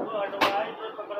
ਉਹ ਅਡਵਾਈਸ ਪਕੜਵਾਈ ਸੀ ਉਹਦੇ